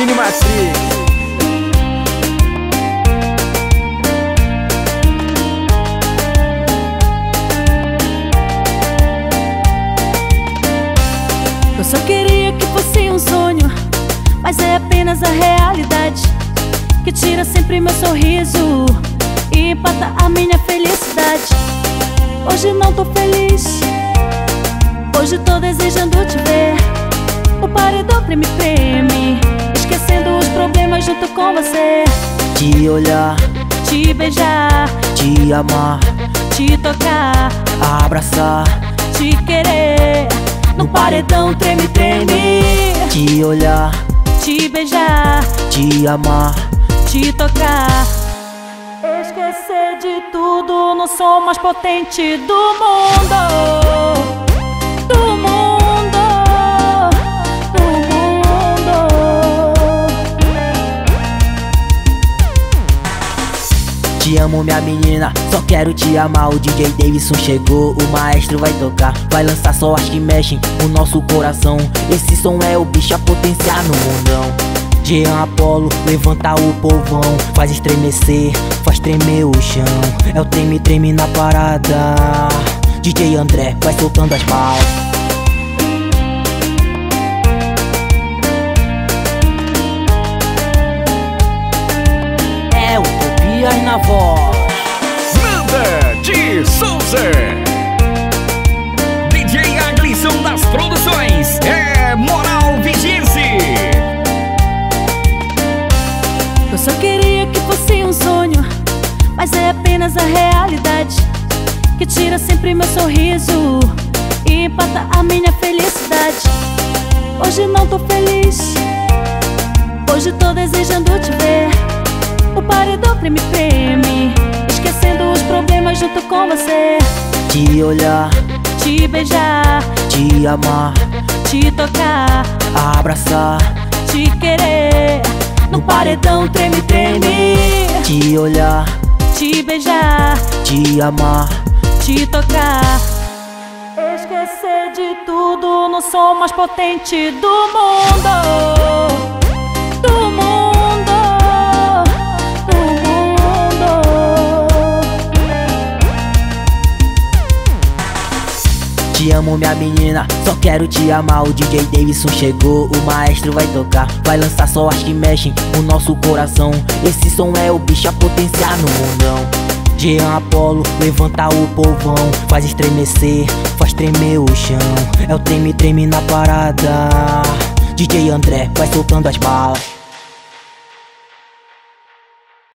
Mini Matrix. Eu só queria que fosse um sonho, mas é apenas a realidade que tira sempre meu sorriso e empata a minha felicidade. Hoje não tô feliz, hoje tô desejando te ver. O paredão treme, treme, esquecendo os problemas junto com você. Te olhar, Te beijar, te amar, te tocar, abraçar, te querer. No paredão treme, treme, te olhar, te beijar. te amar, te tocar. Esquecer de tudo no som mais potente do mundo. Te amo minha menina, só quero te amar. O DJ Davidson chegou, o maestro vai tocar. Vai lançar só as que mexem o nosso coração. Esse som é o bicho a potenciar no mundão. Jean Apolo, levanta o povão. Faz estremecer, faz tremer o chão. É o treme, treme na parada. DJ André vai soltando as balas Na voz Nanda de Souza. DJ Aglisson das Produções. É Moral Vigiense. Eu só queria que fosse um sonho, mas é apenas a realidade que tira sempre meu sorriso e empata a minha felicidade. Hoje não tô feliz, hoje tô desejando te ver. O paredão preme, preme, esquecendo os problemas junto com você. Te olhar, Te beijar, te amar, te tocar, abraçar, te querer. No paredão treme, treme, te olhar, te beijar. te amar, te tocar. Esquecer de tudo no som mais potente do mundo. Te amo minha menina, só quero te amar. O DJ Davidson chegou, o maestro vai tocar. Vai lançar só as que mexem o nosso coração. Esse som é o bicho a potenciar no mundão. Jean Apolo, levanta o povão. Faz estremecer, faz tremer o chão. É o treme, treme na parada. DJ André vai soltando as balas